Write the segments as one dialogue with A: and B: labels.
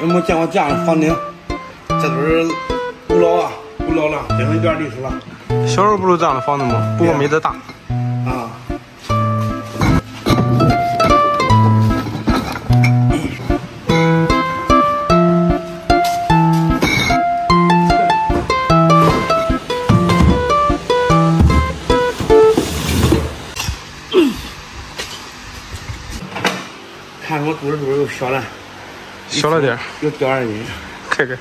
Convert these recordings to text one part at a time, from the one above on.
A: 有没有见过这样的房顶？这都是古老啊，古老了，真有点历史了。
B: 小时候不是这样的房子吗？不过没这大。
A: 啊。看我肚子是不是又小了？
B: 小了点儿，
A: 又掉二斤。
B: 看看。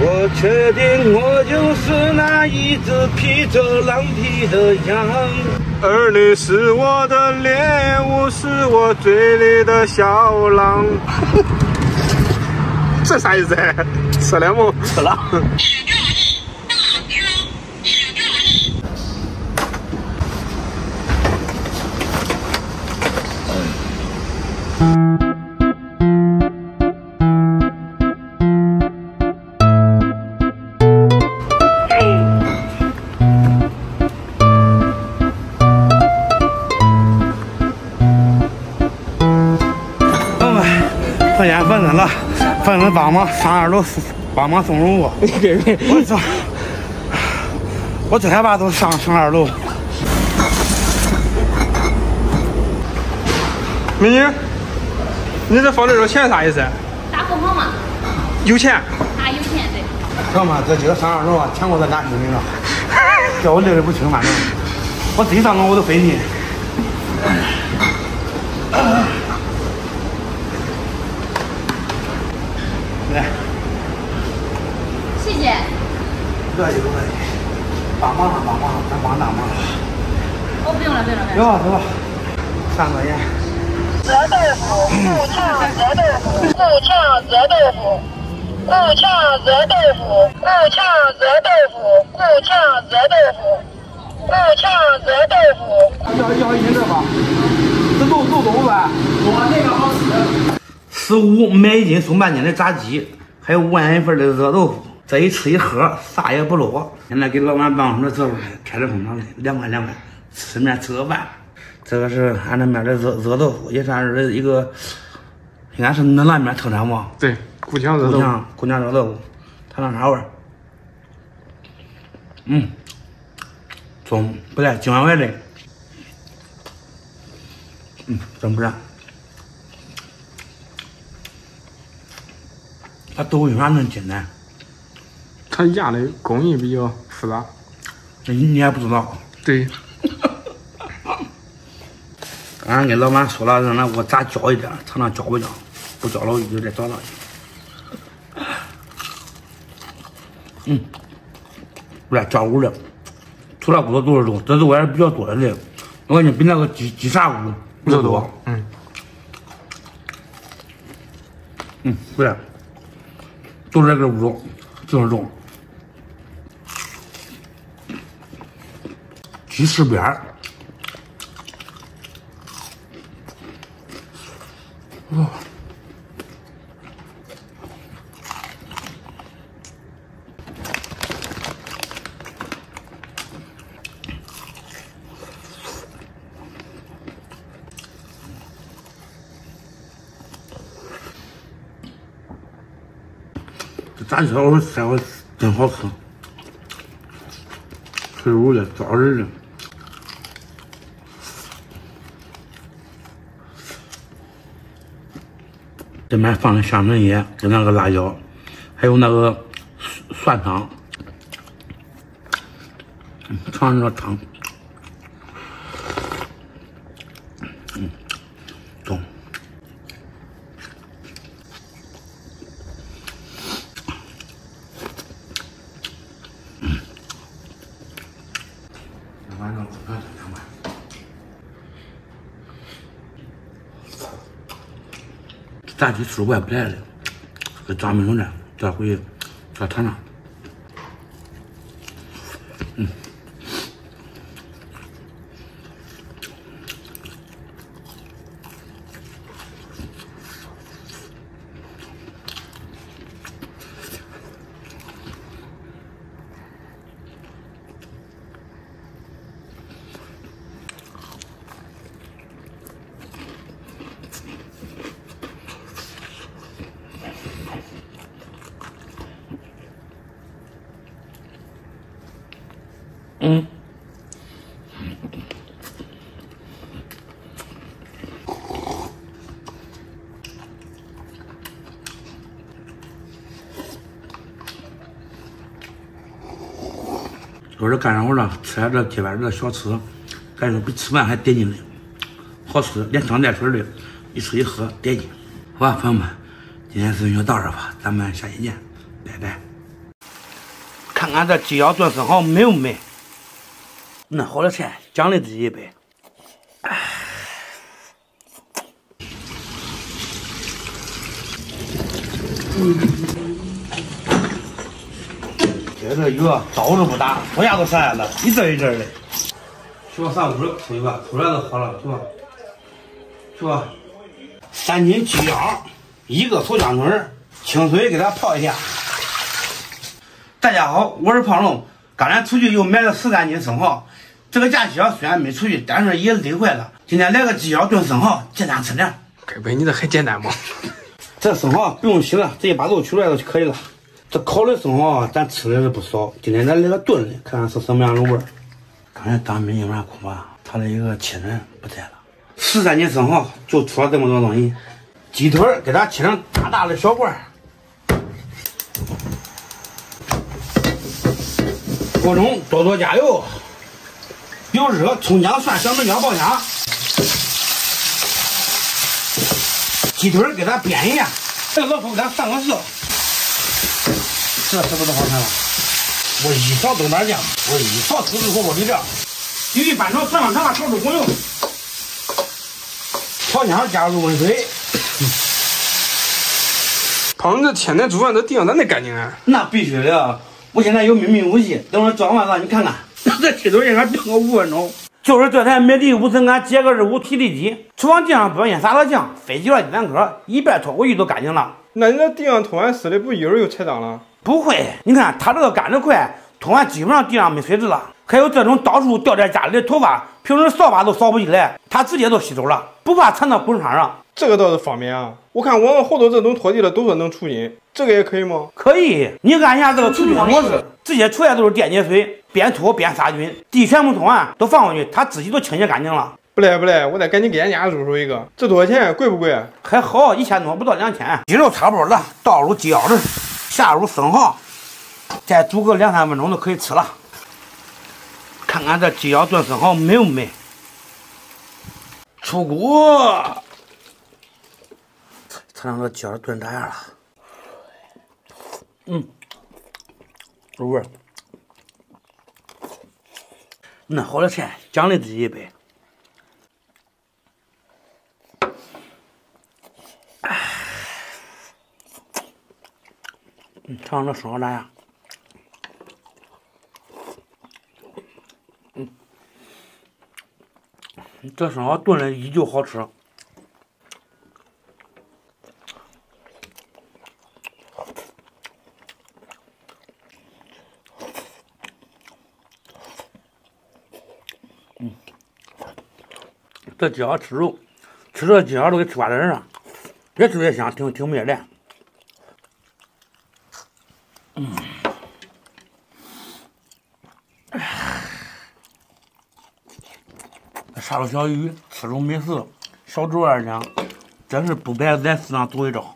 A: 我确定我就是那一只披着狼皮的羊，
B: 而你是我的猎物，是我嘴里的小狼。这啥意思？吃了吗？
A: 吃了。碰见粉粉了，粉粉帮忙上二楼帮忙送礼物。我操！我最害怕都上上二楼。
B: 美女，你这放这少钱啥意思？
C: 打工行嘛。
B: 有钱。
C: 啊，有钱对。
A: 知道吗？这几个上二楼啊，钱我在拿心里了。叫我累的不轻，反正我真上楼我都费劲。来，
C: 谢谢。
A: 不客气不客气，帮忙上帮忙上，咱帮大忙了。
C: 哦，不用了不用了。
A: 走吧走吧，三块钱。
D: 热豆腐，富强热豆腐，富强热豆腐，富强热豆腐，富强热豆腐，富强热豆腐，富强热豆腐。
A: 要要一斤这吧，这都都都呗。我那个。十五买一斤送半斤的炸鸡，还有五块钱一份的热豆腐，这一吃一喝啥也不落。现在给老板办公室这边开着空调的，凉快凉快，吃面吃个饭。这个是俺那边的热热豆腐，也算是一个，应该是恁那面特产吧？
B: 对，故乡热豆腐。
A: 故乡热豆腐，尝尝啥味儿？嗯，中不赖，今晚外的。嗯，真不赖。它豆腐为啥能进呢？
B: 它压的工艺比较复杂。
A: 这你还不知道？
B: 对。
A: 刚才跟老板说了，让他给我炸焦一点，尝尝焦不焦，不焦了我就再找他去。嗯，不是焦糊的，除了骨头都是肉，这肉还是比较多的嘞。我感觉比那个鸡鸡砂骨肉多。嗯。嗯，不就，是这个肉，就是种。鸡翅边儿。炸鸡腿吃过真好吃，脆骨的，枣仁的。这面放的香椿叶，跟那个辣椒，还有那个蒜汤，尝尝这汤，晚上吃饭吃饭。炸鸡吃我也不来了，给张明了，这回再尝尝。嗯。说是干上活了，吃点这街边这小吃，感觉比吃饭还带劲嘞，好吃，连汤带水的，一吃一喝带劲。好吧，朋友们，今天视频就到这吧，咱们下期见，拜拜。看看这鸡腰炖生蚝美不美？恁好了菜，奖励自己一杯。今儿这个鱼刀子不打，不下都上来了，一阵一阵的。去吧，上屋出去吧，出来就好了，去吧，去吧。三斤鸡腰，一个醋姜腿，清水给它泡一下。大家好，我是胖龙，刚才出去又买了十三斤生蚝。这个假期啊，虽然没出去，但是也累坏了。今天来个鸡腰炖生蚝，简单吃点。
B: 该不你这还简单吗？
A: 这生蚝不用洗了，直接把肉取出来就可以了。这烤的生蚝啊，咱吃的是不少。今天咱来个炖的，看看是什么样的味儿。刚才当兵那边恐怕他的一个亲人不在了。十三斤生蚝就出了这么多东西。鸡腿给它切成大大的小块儿。锅中多多加油，油热，葱姜蒜小米椒爆香。鸡腿给它煸一下，这个老婆给它上个色，这是不是好看了？我一勺豆瓣酱，我一勺土豆火锅底料，继续翻炒蒜香肠，调出红油，炒香加入温水。
B: 胖，你这天天煮饭这地方咋那干净啊？
A: 那必须的，我现在有秘密武器，等会儿装完了你看看，这鸡腿应该炖个五分钟。就是这台美的五层杆杰克日五提地机，厨房地上不小心撒了酱，飞起了鸡蛋壳，一遍拖过去都干净了。
B: 那你这地上拖完湿的，不一会儿又踩脏了？
A: 不会，你看它这个干得快，拖完基本上地上没水渍了。还有这种到处掉点家里的头发，平时扫把都扫不起来，它直接都吸走了，不怕缠到滚刷上。
B: 这个倒是方便啊！我看网上好多这种拖地的都说能除菌，这个也可以吗？
A: 可以，你按一下这个除菌模式，直接出来都是电解水，边拖边杀菌，地全部拖完都放回去，它自己都清洁干净了。
B: 不赖不赖，我得赶紧给俺家入手一个。这多少钱？贵不贵？
A: 还好，一千多，不到两千。鸡肉差不多了，倒入鸡腰子，下入生蚝，再煮个两三分钟就可以吃了。看看这鸡腰炖生蚝美不美？出锅。尝尝这鸡儿炖咋样了？嗯，入味儿。恁好的菜，奖励自己一杯。嗯，尝尝这生蚝咋样？嗯，这生蚝炖的依旧好吃。这鸡腰吃肉，吃这鸡腰都跟吃瓜子儿啊，越吃越香，挺挺美的。嗯，杀了小鱼，吃肉没事，小猪二两，真是不白在世上走一遭。